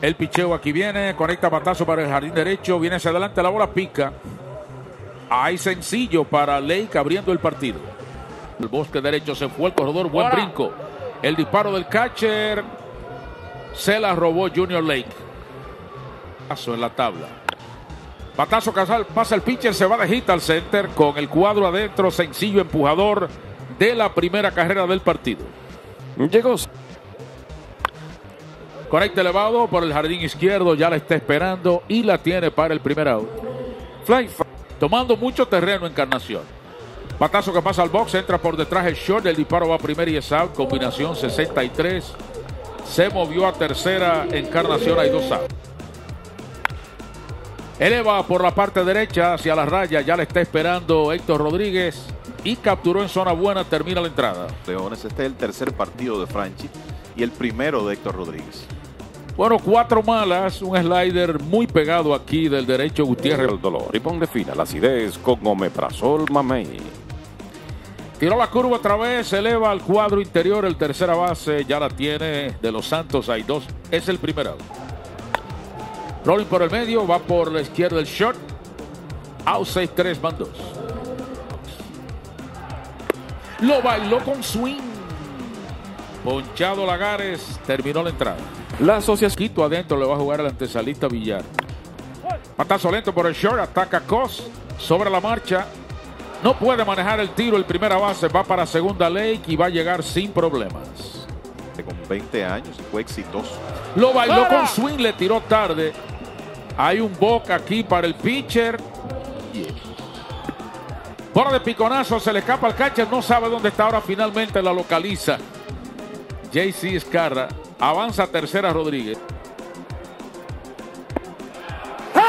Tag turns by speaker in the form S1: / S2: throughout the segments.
S1: El picheo aquí viene, conecta batazo para el jardín derecho, viene hacia adelante, la bola pica. Hay sencillo para Lake abriendo el partido. El bosque derecho se fue el corredor, buen brinco. El disparo del catcher se la robó Junior Lake. Paso en la tabla. Batazo casal, pasa el pitcher, se va de hit al center con el cuadro adentro, sencillo empujador de la primera carrera del partido.
S2: Llegó.
S1: Conecta elevado por el jardín izquierdo, ya la está esperando y la tiene para el primer out. Fly, tomando mucho terreno Encarnación. Batazo que pasa al box, entra por detrás el short, el disparo va a primera y es out, combinación 63. Se movió a tercera, Encarnación hay dos outs. Eleva por la parte derecha hacia la raya, ya le está esperando Héctor Rodríguez y capturó en zona buena, termina la entrada.
S3: Leones, este es el tercer partido de Franchi y el primero de Héctor Rodríguez.
S1: Bueno, cuatro malas, un slider muy pegado aquí del derecho Gutiérrez.
S2: El dolor y pon de fina la acidez con omeprazol mamey.
S1: Tiró la curva otra vez, se eleva al cuadro interior, el tercera base ya la tiene de los Santos, hay dos, es el primero. Rolling por el medio, va por la izquierda el short. Out 6-3, van dos. Lo bailó con swing. Ponchado Lagares, terminó la entrada.
S2: La asociación.
S1: Quito adentro le va a jugar el antesalista Villar. Patazo lento por el short, ataca Cos sobre la marcha. No puede manejar el tiro, el primera base va para segunda Lake y va a llegar sin problemas.
S3: Con 20 años fue exitoso.
S1: Lo bailó con swing, le tiró tarde. Hay un boca aquí para el pitcher. Bola de piconazo, se le escapa al catcher, no sabe dónde está ahora, finalmente la localiza. JC Escarra, avanza tercera Rodríguez.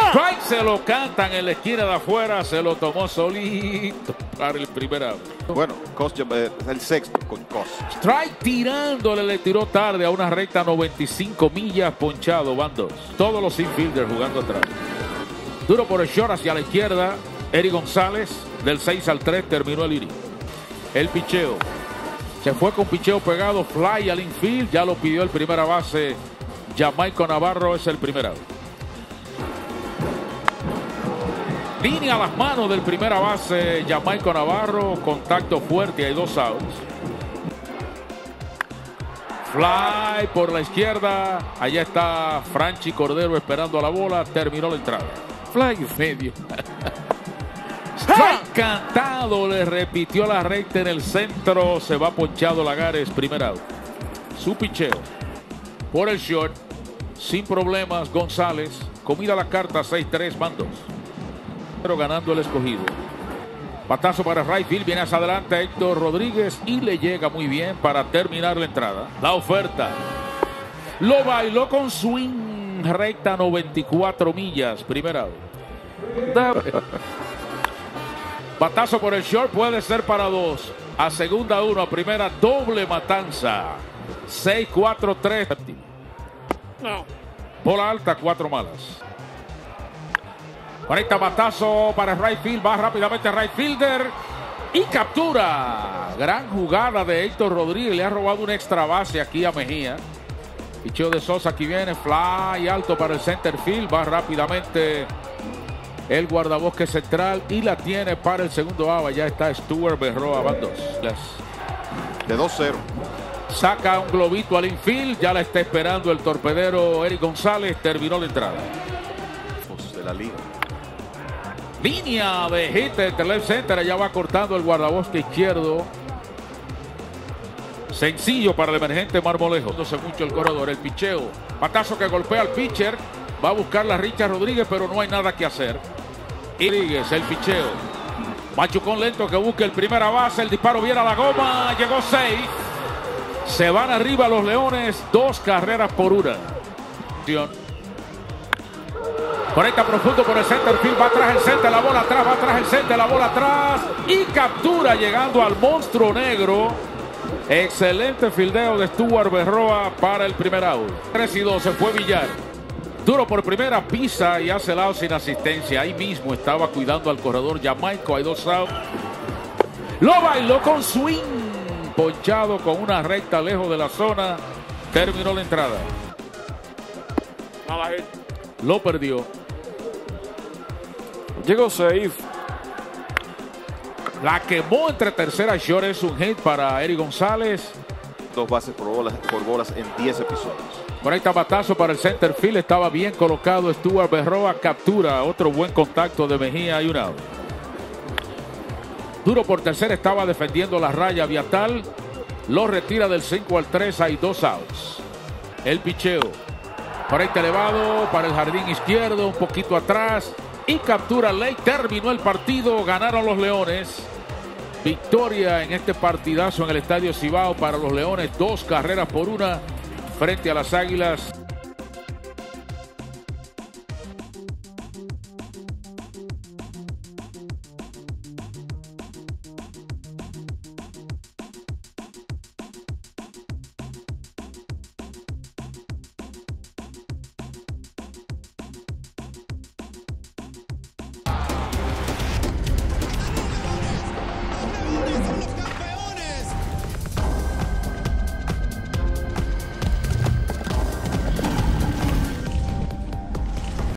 S1: Strike se lo cantan en la esquina de afuera, se lo tomó solito para el primer out.
S3: Bueno, Cos, eh, el sexto con Cos.
S1: Strike tirándole, le tiró tarde a una recta 95 millas, ponchado, van dos. Todos los infielders jugando atrás. Duro por el short hacia la izquierda, Eri González, del 6 al 3 terminó el inning. El picheo. Se fue con picheo pegado, fly al infield, ya lo pidió el primera base. Jamaico Navarro es el primer out. Línea a las manos del primera base, Jamaico Navarro, contacto fuerte, hay dos outs. Fly por la izquierda, allá está Franchi Cordero esperando a la bola, terminó la entrada. Fly medio. Cantado, le repitió la recta en el centro, se va ponchado Lagares, primer out. Su picheo por el short, sin problemas, González, comida la carta 6-3, mandos pero ganando el escogido. Patazo para Rayfield, viene hacia adelante Héctor Rodríguez y le llega muy bien para terminar la entrada. La oferta. Lo bailó con swing recta 94 millas, primera. Patazo por el short, puede ser para dos. A segunda uno, a primera doble matanza. 6-4-3. No. Bola alta, cuatro malas. Conecta batazo para right field. Va rápidamente right fielder. Y captura. Gran jugada de Héctor Rodríguez. Le ha robado una extra base aquí a Mejía. Picheo de Sosa aquí viene. Fly alto para el center field. Va rápidamente el guardabosque central. Y la tiene para el segundo ava. Ya está Stuart Berroa. Van dos.
S3: De 2-0.
S1: Saca un globito al infield. Ya la está esperando el torpedero Eric González. Terminó la entrada.
S3: De la liga.
S1: Línea de hit de left center. Allá va cortando el guardabosque izquierdo. Sencillo para el emergente Marmolejo. No sé mucho el corredor. El picheo. Patazo que golpea al pitcher. Va a buscar la Richard Rodríguez, pero no hay nada que hacer. Rodríguez, el picheo. Machucón lento que busca el primera base. El disparo viene a la goma. Llegó seis. Se van arriba los Leones. Dos carreras por una. Conecta profundo por el center field, va atrás el center, la bola atrás, va atrás el center, la bola atrás y captura llegando al monstruo negro. Excelente fildeo de Stuart Berroa para el primer out. 3 y 2 se fue Villar. Duro por primera, pisa y hace out sin asistencia. Ahí mismo estaba cuidando al corredor Jamaico. Hay dos outs. Lo bailó con swing. Ponchado con una recta lejos de la zona. Terminó la entrada. Lo perdió.
S2: Llegó safe.
S1: La quemó entre tercera y short. Es un hit para Eric González.
S3: Dos bases por bolas, por bolas en 10 episodios.
S1: Está batazo para el center field. Estaba bien colocado. Stuart Berroa captura. Otro buen contacto de Mejía y un out. Duro por tercera. Estaba defendiendo la raya Viatal. Lo retira del 5 al 3. Hay dos outs. El picheo. Está elevado para el jardín izquierdo. Un poquito atrás. Y captura ley. Terminó el partido. Ganaron los Leones. Victoria en este partidazo en el Estadio Cibao para los Leones. Dos carreras por una frente a las Águilas.